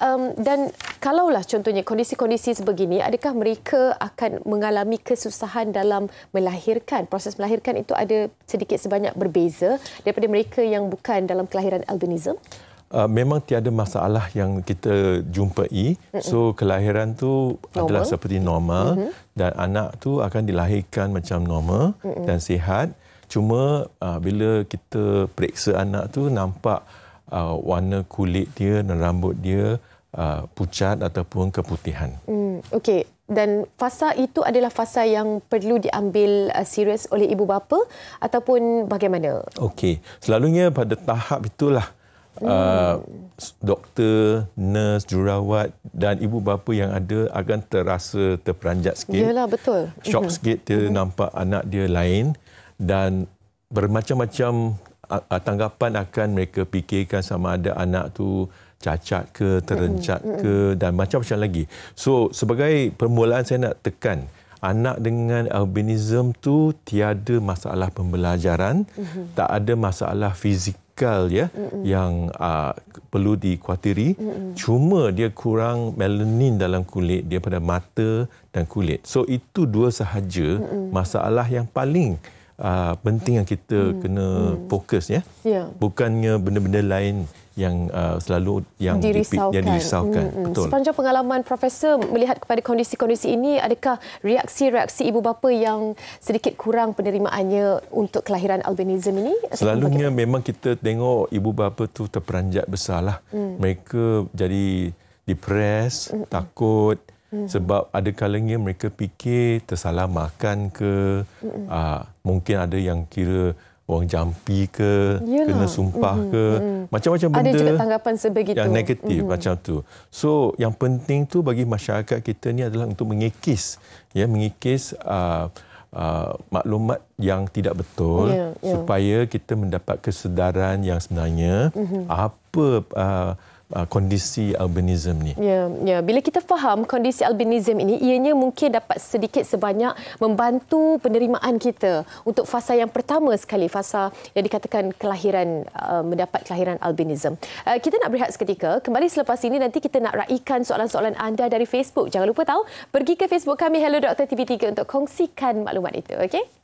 Um, dan kalaulah contohnya kondisi-kondisi sebegini, adakah mereka akan mengalami kesusahan dalam melahirkan? Proses melahirkan itu ada sedikit sebanyak berbeza daripada mereka yang bukan dalam kelahiran albinism? Uh, memang tiada masalah yang kita jumpai. Mm-mm. So kelahiran tu normal. adalah seperti normal mm-hmm. dan anak tu akan dilahirkan macam normal Mm-mm. dan sihat. Cuma uh, bila kita periksa anak tu nampak uh, warna kulit dia dan rambut dia uh, pucat ataupun keputihan. Mm, okey. Dan fasa itu adalah fasa yang perlu diambil uh, serius oleh ibu bapa ataupun bagaimana? Okey. Selalunya pada tahap itulah uh, doktor, nurse, jurawat dan ibu bapa yang ada akan terasa terperanjat sikit. Yalah betul. Shock mm-hmm. sikit dia mm-hmm. nampak anak dia lain dan bermacam-macam uh, tanggapan akan mereka fikirkan sama ada anak tu cacat ke, terencat mm-hmm. ke dan macam-macam lagi. So sebagai permulaan saya nak tekan anak dengan albinism tu tiada masalah pembelajaran, mm-hmm. tak ada masalah fizik fizikal ya Mm-mm. yang uh, perlu dikhawatiri Mm-mm. cuma dia kurang melanin dalam kulit dia pada mata dan kulit so itu dua sahaja Mm-mm. masalah yang paling uh, penting yang kita mm. kena mm. fokus ya yeah. bukannya benda-benda lain yang uh, selalu yang dirisaukan. yang dirisaukan. Hmm, Betul. Sepanjang pengalaman profesor melihat kepada kondisi-kondisi ini adakah reaksi-reaksi ibu bapa yang sedikit kurang penerimaannya untuk kelahiran albinism ini? Selalunya bagaimana? memang kita tengok ibu bapa tu terperanjat besarlah. Hmm. Mereka jadi depres, hmm. takut hmm. sebab ada kalanya mereka fikir tersalah makan ke hmm. uh, mungkin ada yang kira orang jampi ke Yalah. kena sumpah mm-hmm. ke mm-hmm. macam-macam benda ada juga tanggapan sebegitu yang negatif mm-hmm. macam tu so yang penting tu bagi masyarakat kita ni adalah untuk mengikis ya mengikis uh, uh, maklumat yang tidak betul yeah, yeah. supaya kita mendapat kesedaran yang sebenarnya mm-hmm. apa uh, Uh, kondisi albinism ni. Ya, ya. Bila kita faham kondisi albinism ini, ianya mungkin dapat sedikit sebanyak membantu penerimaan kita untuk fasa yang pertama sekali, fasa yang dikatakan kelahiran uh, mendapat kelahiran albinism. Uh, kita nak berehat seketika. Kembali selepas ini nanti kita nak raikan soalan-soalan anda dari Facebook. Jangan lupa tahu pergi ke Facebook kami Hello Dr TV3 untuk kongsikan maklumat itu, okey?